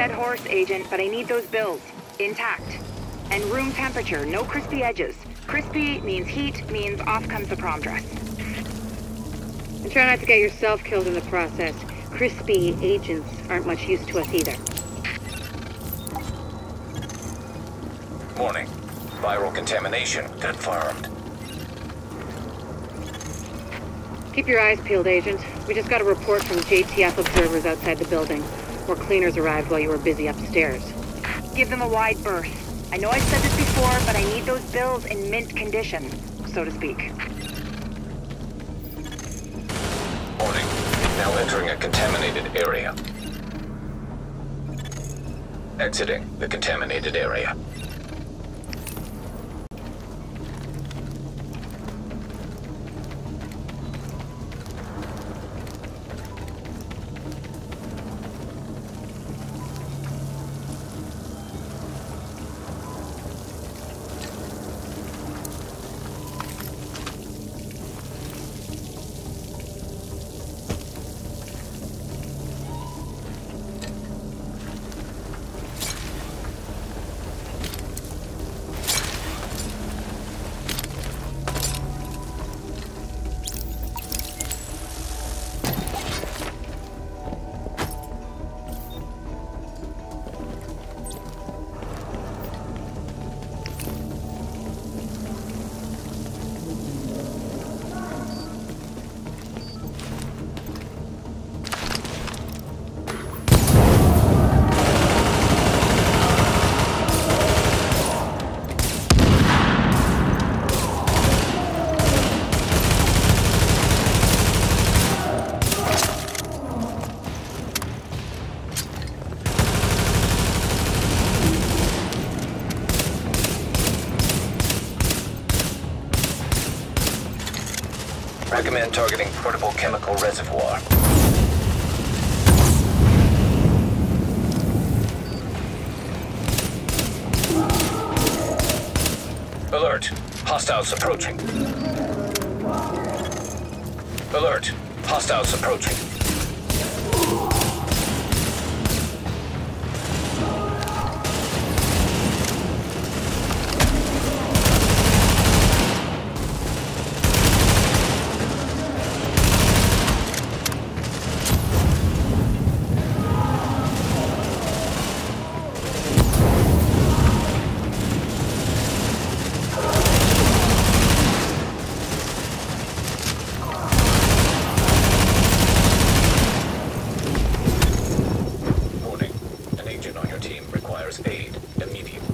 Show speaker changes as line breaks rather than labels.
dead horse, Agent, but I need those bills. Intact. And room temperature, no crispy edges. Crispy means heat, means off comes the prom dress.
And try not to get yourself killed in the process. Crispy agents aren't much use to us either.
Morning. Viral contamination confirmed.
Keep your eyes peeled, Agent. We just got a report from JTF observers outside the building. More cleaners arrived while you were busy upstairs.
Give them a wide berth. I know I've said this before, but I need those bills in mint condition, so to speak.
Morning. Now entering a contaminated area. Exiting the contaminated area. Recommend targeting portable chemical reservoir. Alert. Hostiles approaching. Alert. Hostiles approaching. team requires aid immediately.